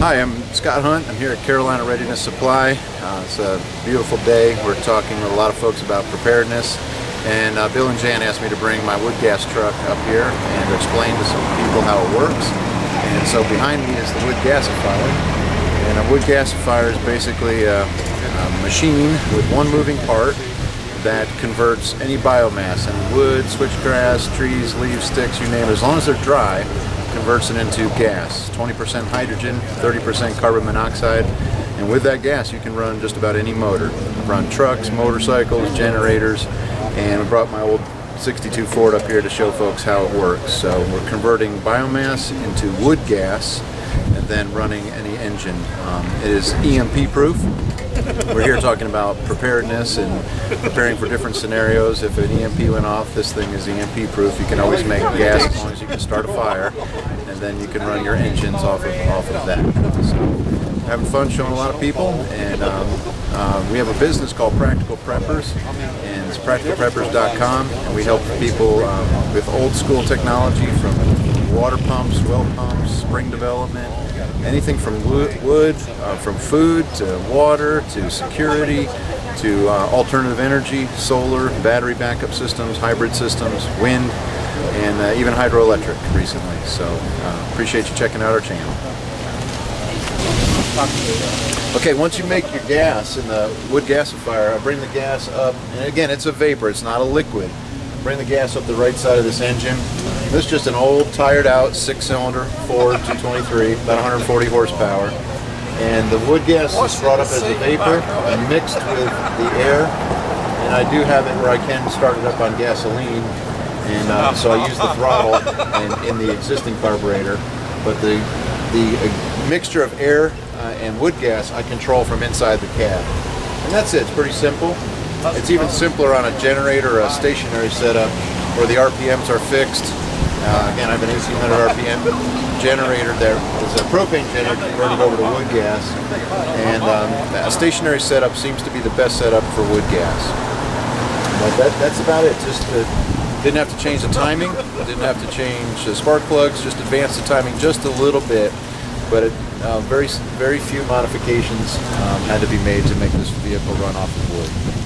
Hi, I'm Scott Hunt. I'm here at Carolina Readiness Supply. Uh, it's a beautiful day. We're talking with a lot of folks about preparedness. And uh, Bill and Jan asked me to bring my wood gas truck up here and explain to some people how it works. And so behind me is the wood gasifier. And a wood gasifier is basically a, a machine with one moving part that converts any biomass, any wood, switchgrass, trees, leaves, sticks, you name it, as long as they're dry, converts it into gas. 20% hydrogen, 30% carbon monoxide. And with that gas, you can run just about any motor. Run trucks, motorcycles, generators, and we brought my old 62 Ford up here to show folks how it works. So we're converting biomass into wood gas and then running any engine. Um, it is EMP proof. We're here talking about preparedness and preparing for different scenarios. If an EMP went off, this thing is EMP proof. You can always make gas as long as you can start a fire, and then you can run your engines off of, off of that. So, having fun showing a lot of people, and um, uh, we have a business called Practical Preppers, and it's practicalpreppers.com, and we help people um, with old school technology from water pumps, well pumps, spring development, anything from wood, uh, from food to water to security to uh, alternative energy, solar, battery backup systems, hybrid systems, wind, and uh, even hydroelectric recently. So uh, appreciate you checking out our channel. Okay, once you make your gas in the wood gasifier, I bring the gas up, and again, it's a vapor, it's not a liquid. Bring the gas up the right side of this engine. This is just an old, tired out, six cylinder Ford 223, about 140 horsepower. And the wood gas is brought up as a vapor and mixed with the air. And I do have it where I can start it up on gasoline. And uh, so I use the throttle in, in the existing carburetor. But the, the uh, mixture of air uh, and wood gas I control from inside the cab. And that's it, it's pretty simple. It's even simpler on a generator or a stationary setup where the RPMs are fixed. Uh, again, I have an 1800 RPM generator there. It's a propane generator converted over to wood gas. And um, a stationary setup seems to be the best setup for wood gas. But that, that's about it. Just uh, didn't have to change the timing, didn't have to change the spark plugs, just advance the timing just a little bit. But it, uh, very, very few modifications um, had to be made to make this vehicle run off of wood.